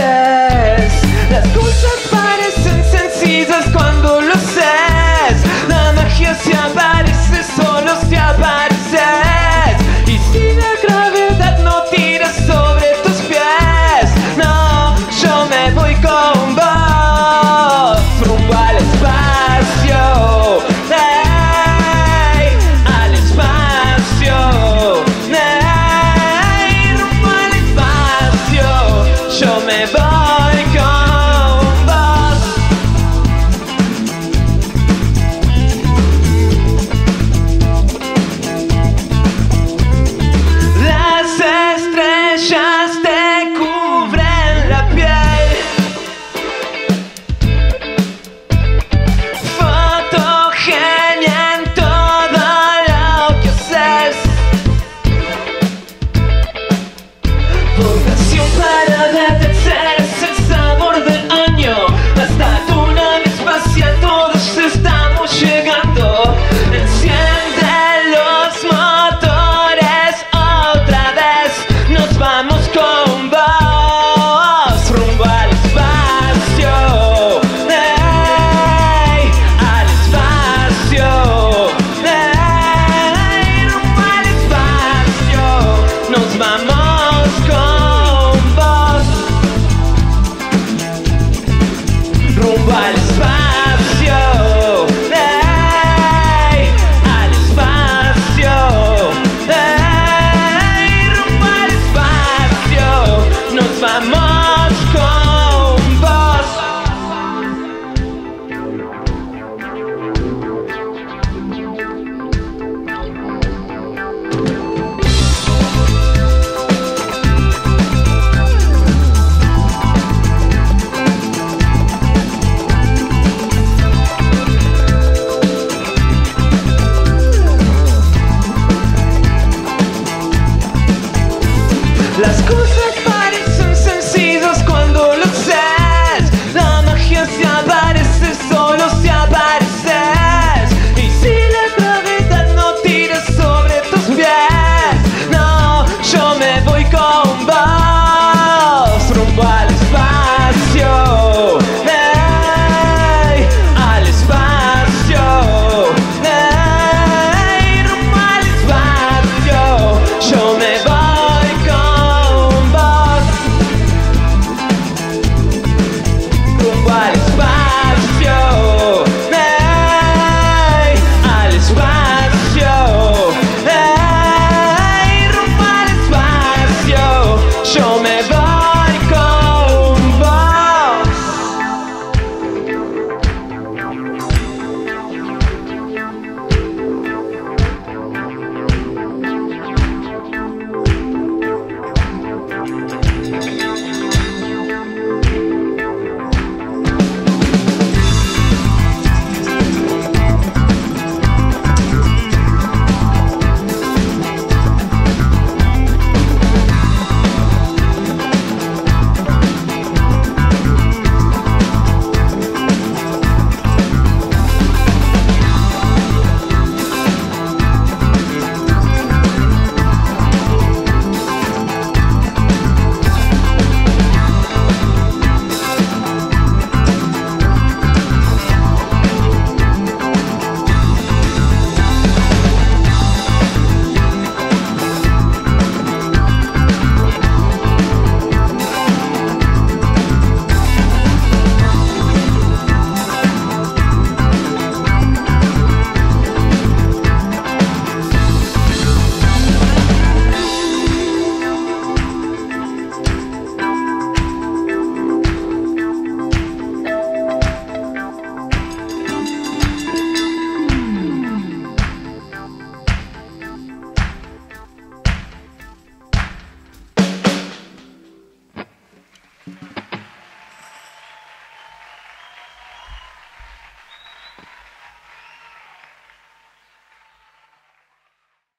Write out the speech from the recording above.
Yeah.